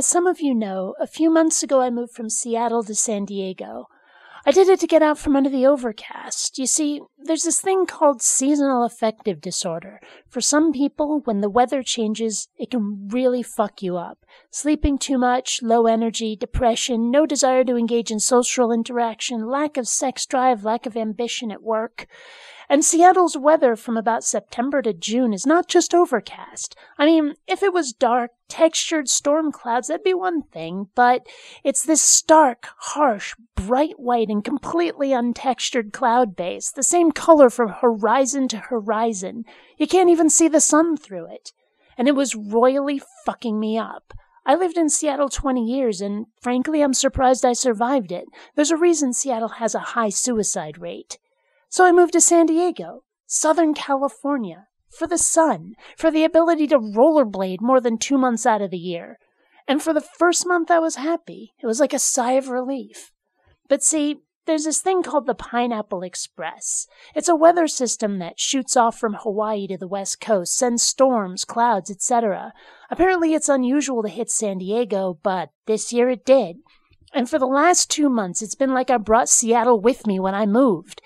As some of you know, a few months ago I moved from Seattle to San Diego. I did it to get out from under the overcast. You see, there's this thing called seasonal affective disorder. For some people, when the weather changes, it can really fuck you up. Sleeping too much, low energy, depression, no desire to engage in social interaction, lack of sex drive, lack of ambition at work. And Seattle's weather from about September to June is not just overcast. I mean, if it was dark, textured storm clouds, that'd be one thing, but it's this stark, harsh, bright white and completely untextured cloud base, the same color from horizon to horizon. You can't even see the sun through it. And it was royally fucking me up. I lived in Seattle 20 years, and frankly, I'm surprised I survived it. There's a reason Seattle has a high suicide rate. So I moved to San Diego, Southern California, for the sun, for the ability to rollerblade more than two months out of the year. And for the first month, I was happy. It was like a sigh of relief. But see, there's this thing called the Pineapple Express. It's a weather system that shoots off from Hawaii to the west coast, sends storms, clouds, etc. Apparently, it's unusual to hit San Diego, but this year it did. And for the last two months, it's been like I brought Seattle with me when I moved.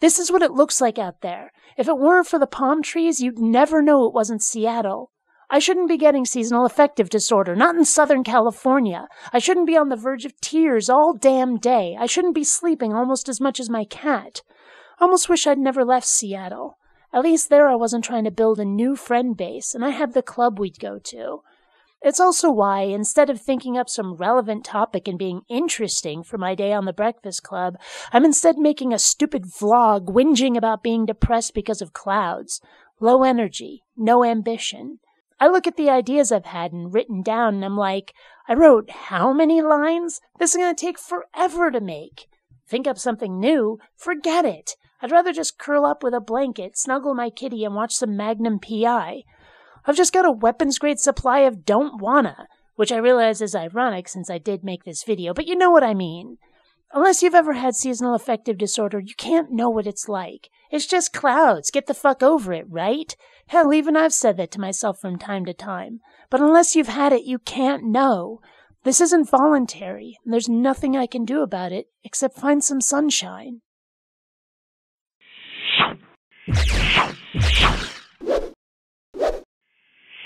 This is what it looks like out there. If it weren't for the palm trees, you'd never know it wasn't Seattle. I shouldn't be getting seasonal affective disorder, not in Southern California. I shouldn't be on the verge of tears all damn day. I shouldn't be sleeping almost as much as my cat. Almost wish I'd never left Seattle. At least there I wasn't trying to build a new friend base, and I had the club we'd go to. It's also why, instead of thinking up some relevant topic and being interesting for my day on the Breakfast Club, I'm instead making a stupid vlog whinging about being depressed because of clouds. Low energy, no ambition. I look at the ideas I've had and written down and I'm like, I wrote how many lines? This is going to take forever to make. Think up something new? Forget it. I'd rather just curl up with a blanket, snuggle my kitty, and watch some Magnum PI. I've just got a weapons grade supply of don't wanna, which I realize is ironic since I did make this video, but you know what I mean. Unless you've ever had seasonal affective disorder, you can't know what it's like. It's just clouds. Get the fuck over it, right? Hell, even I've said that to myself from time to time. But unless you've had it, you can't know. This isn't voluntary, and there's nothing I can do about it except find some sunshine.